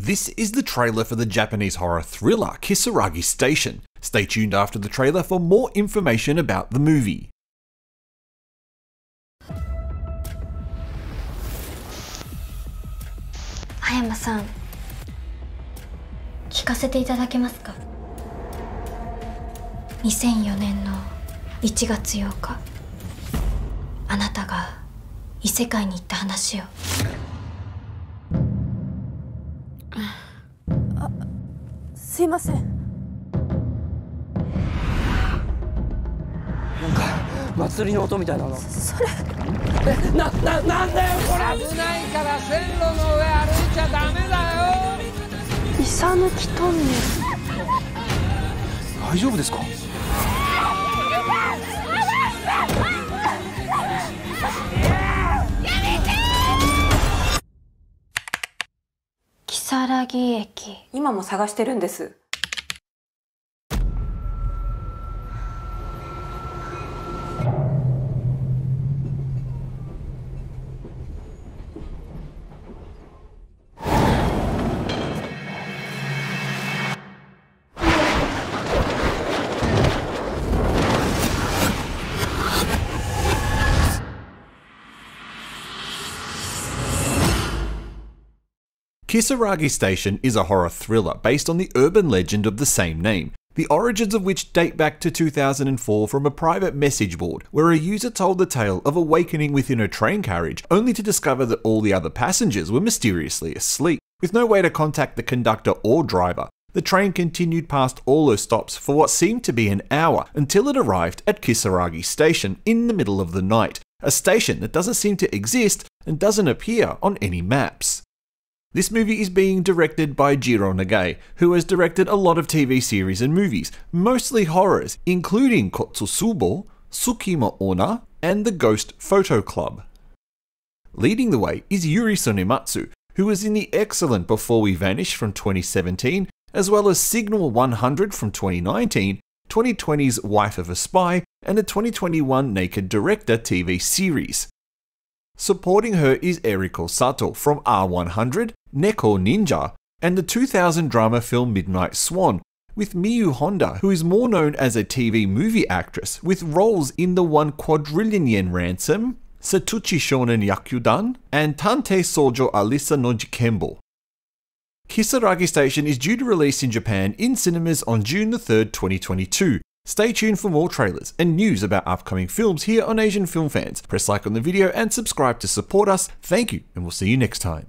This is the trailer for the Japanese horror thriller Kisaragi Station. Stay tuned after the trailer for more information about the movie. 葉山さん聞かせていただけますか2004年の1月8日あなたが異世界に行った話を すいません。なんか祭りの音みたいなの。それ。えなななんだよこれ。危ないから線路の上歩いちゃダメだよ。イサ抜きトンネル。大丈夫ですか？木駅。今も探してるんです「Kisaragi Station is a horror thriller based on the urban legend of the same name, the origins of which date back to 2004 from a private message board where a user told the tale of awakening within a train carriage only to discover that all the other passengers were mysteriously asleep. With no way to contact the conductor or driver, the train continued past all those stops for what seemed to be an hour until it arrived at Kisaragi Station in the middle of the night, a station that doesn't seem to exist and doesn't appear on any maps. This movie is being directed by Jiro Nagae, who has directed a lot of TV series and movies, mostly horrors, including Kotsutsubo, Tsukima Onna, and The Ghost Photo Club. Leading the way is Yuri Tsunematsu, who was in the excellent Before We Vanish from 2017, as well as Signal 100 from 2019, 2020's Wife of a Spy, and the 2021 Naked Director TV series. Supporting her is Eriko Sato from R100, Neko Ninja, and the 2000 drama film Midnight Swan, with Miyu Honda, who is more known as a TV movie actress, with roles in the one quadrillion yen ransom, Satuchi Shonen Yakudan, and Tante Sojo Alisa no Jikembo. Kisaragi Station is due to release in Japan in cinemas on June 3, 2022. Stay tuned for more trailers and news about upcoming films here on Asian Film Fans. Press like on the video and subscribe to support us. Thank you, and we'll see you next time.